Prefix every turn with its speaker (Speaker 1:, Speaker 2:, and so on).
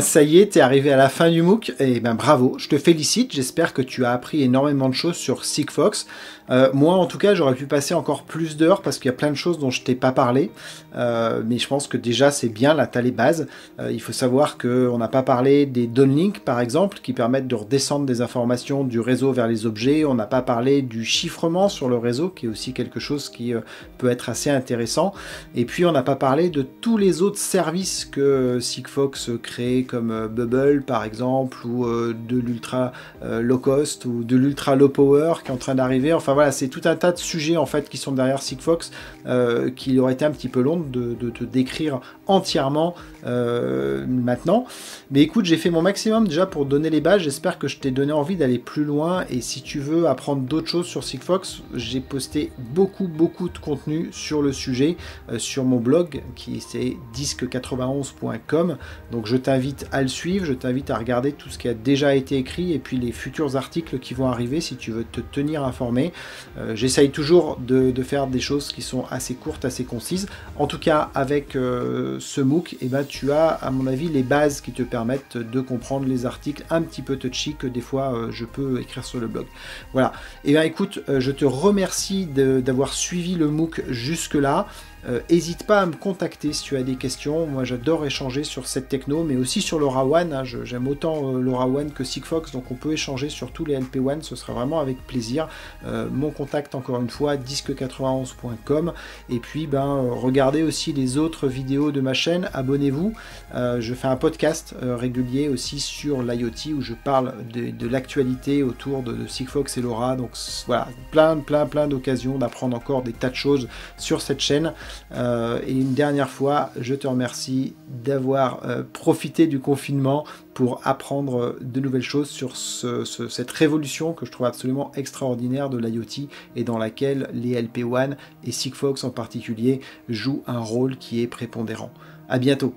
Speaker 1: ça y est, tu es arrivé à la fin du MOOC, et ben bravo, je te félicite, j'espère que tu as appris énormément de choses sur Sigfox. Euh, moi, en tout cas, j'aurais pu passer encore plus d'heures parce qu'il y a plein de choses dont je t'ai pas parlé. Euh, mais je pense que déjà, c'est bien. Là, tu as les bases. Euh, il faut savoir qu'on n'a pas parlé des downlinks, par exemple, qui permettent de redescendre des informations du réseau vers les objets. On n'a pas parlé du chiffrement sur le réseau, qui est aussi quelque chose qui peut être assez intéressant. Et puis, on n'a pas parlé de tous les autres services que Sigfox crée, comme Bubble, par exemple, ou de l'ultra low cost, ou de l'ultra low power qui est en train d'arriver. Enfin, voilà, c'est tout un tas de sujets en fait qui sont derrière Sigfox euh, qu'il aurait été un petit peu long de, te décrire entièrement euh, maintenant. Mais écoute, j'ai fait mon maximum déjà pour donner les bases. J'espère que je t'ai donné envie d'aller plus loin. Et si tu veux apprendre d'autres choses sur Sigfox, j'ai posté beaucoup beaucoup de contenu sur le sujet euh, sur mon blog qui c'est disque91.com. Donc je t'invite à le suivre, je t'invite à regarder tout ce qui a déjà été écrit et puis les futurs articles qui vont arriver si tu veux te tenir informé. Euh, j'essaye toujours de, faire des choses qui sont assez courtes, assez concises. En tout cas, avec euh, ce MOOC, eh ben, tu as, à mon avis, les bases qui te permettent de comprendre les articles un petit peu touchy que des fois euh, je peux écrire sur le blog. Voilà. Et eh bien écoute, je te remercie d'avoir suivi le MOOC jusque-là. N'hésite pas à me contacter si tu as des questions. Moi, j'adore échanger sur cette techno, mais aussi sur LoRaWAN. Hein. J'aime autant LoRaWAN que Sigfox, donc on peut échanger sur tous les LP1. Ce sera vraiment avec plaisir mon contact encore une fois disque91.com et puis ben regardez aussi les autres vidéos de ma chaîne abonnez-vous euh, je fais un podcast euh, régulier aussi sur l'IoT où je parle de, l'actualité autour de, Sigfox et Laura donc voilà plein plein plein d'occasions d'apprendre encore des tas de choses sur cette chaîne euh, et une dernière fois je te remercie d'avoir profité du confinement pour apprendre de nouvelles choses sur cette révolution que je trouve absolument extraordinaire de l'IoT et dans laquelle les LP1 et Sigfox en particulier jouent un rôle qui est prépondérant. A bientôt